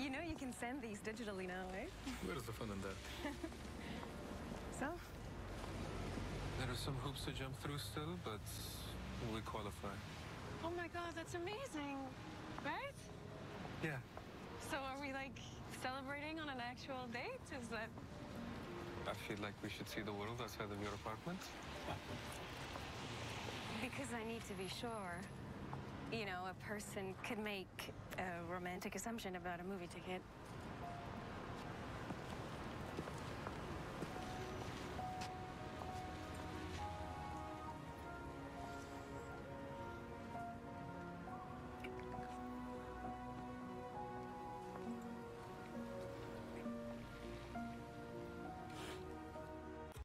You know you can send these digitally now, eh? Where's the fun in that? So, There are some hoops to jump through still, but we qualify. oh my god, that's amazing, right? Yeah. So are we like celebrating on an actual date? Is that I feel like we should see the world outside of your apartment. because I need to be sure? You know, a person could make a romantic assumption about a movie ticket.